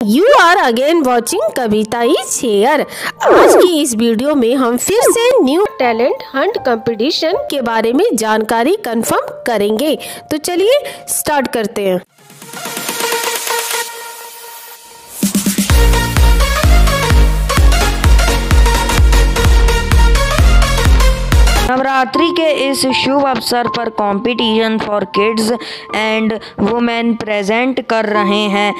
You are again watching Kavita e share आज की इस वीडियो में हम फिर से न्यू टैलेंट हंट कंपटीशन के बारे में जानकारी कंफर्म करेंगे। तो चलिए स्टार्ट करते हैं। नवरात्रि के इस शुभ अवसर पर competition for kids and women present कर रहे हैं।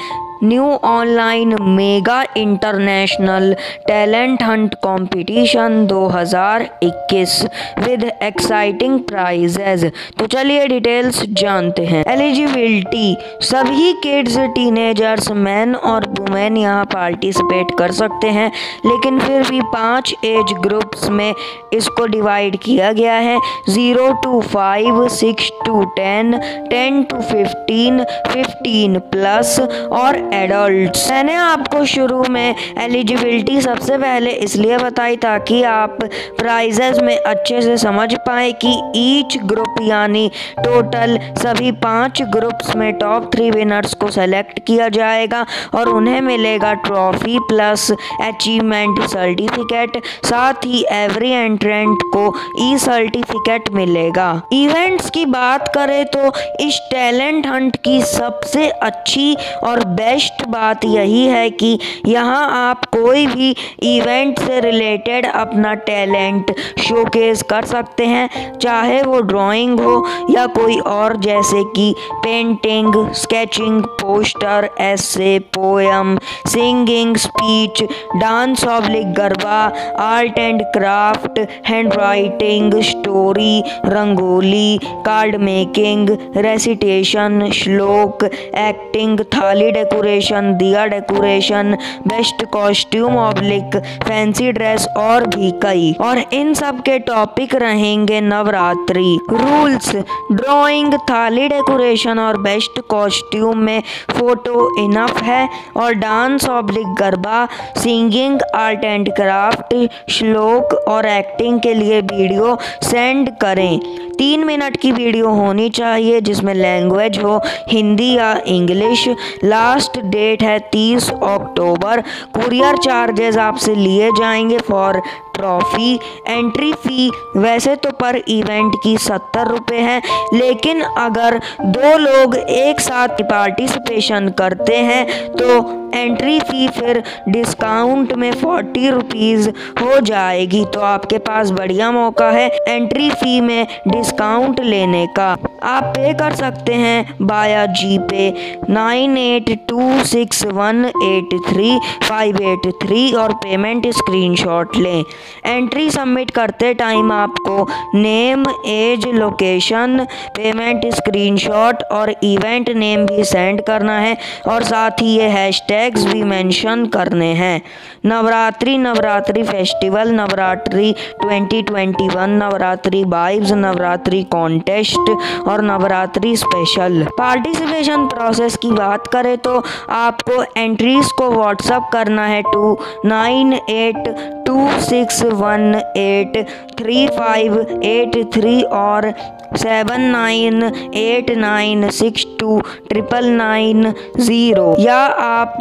New online mega international talent hunt competition 2021 with exciting prizes तो चलिए डिटेल्स जानते हैं। एलिजिबिलिटी, सभी किड्स, टीनेजर्स, मैन और वुमेन यहाँ पार्टिसिपेट कर सकते हैं, लेकिन फिर भी पाँच एज ग्रुप्स में इसको डिवाइड किया गया है। Zero to five, six to ten ten to fifteen fifteen plus और एडल्ट्स मैंने आपको शुरू में एलिजिबिलिटी सबसे पहले इसलिए बताई ताकि आप प्राइजेस में अच्छे से समझ पाए कि ईच ग्रुप यानी टोटल सभी पाँच ग्रुप्स में टॉप थ्री विनर्स को सेलेक्ट किया जाएगा और उन्हें मिलेगा ट्रॉफी प्लस अचीवमेंट सर्टिफिकेट साथ ही एवरी एंट्रेंट को ई सर्टिफिकेट मिलेगा. इवेंट्स की बात करें तो इस टैलेंट हंट की सबसे अच्छी और बेस्ट बात यही है कि यहाँ आप कोई भी इवेंट से रिलेटेड अपना टैलेंट शोकेस कर सकते हैं, चाहे वो ड्राइंग हो या कोई और, जैसे कि पेंटिंग स्केचिंग पोस्टर ऐसे poem singing speech dance oblique garba art and craft hand writing story rangoli card making recitation shloka acting thali decoration diya decoration best costume oblique fancy dress और भी कई। और इन सब के टॉपिक रहेंगे Navratri. Rules drawing thali decoration और best costume में फ़ोटो इनफ है। और dance oblique garba singing art and craft shloka और एक्टिंग के लिए वीडियो सेंड करें। तीन मिनट की वीडियो होनी चाहिए जिसमें लैंग्वेज हो, हिंदी या इंग्लिश लास्ट डेट है तीस अक्टूबर। कुरियर चार्जेस आपसे लिए जाएँगे फॉर ट्रॉफी, एंट्री फ़ी, वैसे तो पर इवेंट की सत्तर रुपये है, लेकिन अगर दो लोग एक साथ पार्टिसिपेशन करते हैं तो एंट्री फ़ी फिर डिस्काउंट में फोर्टी रुपीज़ हो जाएगी। तो आपके पास बढ़िया मौका है एंट्री फ़ी में डिस्काउंट लेने का। आप पे कर सकते हैं via G pay nine eight two six one eight three, five eight three और पेमेंट स्क्रीनशॉट लें। एंट्री सबमिट करते टाइम आपको name age location payment screenshot और इवेंट नेम भी सेंड करना है और साथ ही ये हैशटैग्स भी मेंशन करने हैं। Navratri Navratri festival Navratri 2021 Navratri vibes Navratri contest और नवरात्रि स्पेशल पार्टिसिपेशन प्रोसेस की बात करें तो आपको एंट्रीज को व्हाट्सअप करना है two nine eight two six one eight three five eight three और seven nine eight nine six two triple nine zero या आप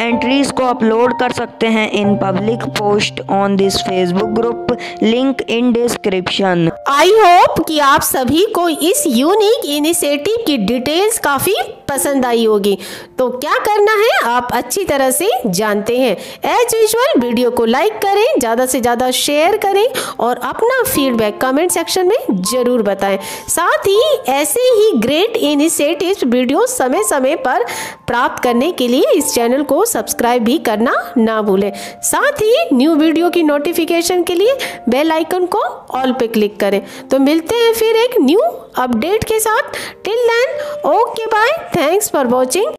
एंट्रीज को अपलोड कर सकते हैं in public post on this Facebook group link in description I hope कि आप सभी को इस यूनिक इनिशिएटिव की डिटेल्स काफ़ी पसंद आई होगी। तो क्या करना है? आप अच्छी तरह से जानते हैं। एज यूजल वीडियो को लाइक करें, ज़्यादा से ज़्यादा शेयर करें और अपना फीडबैक कमेंट सेक्शन में ज़रूर बताएँ। साथ ही ऐसे ही ग्रेट इनिशिएटिव वीडियो समय समय पर प्राप्त करने के लिए इस चैनल को सब्सक्राइब भी करना ना भूलें। साथ ही न्यू वीडियो की नोटिफिकेशन के लिए बेल आइकन को ऑल पे क्लिक करें। तो मिलते हैं फिर एक न्यू अपडेट के साथ। Till then okay bye thanks for watching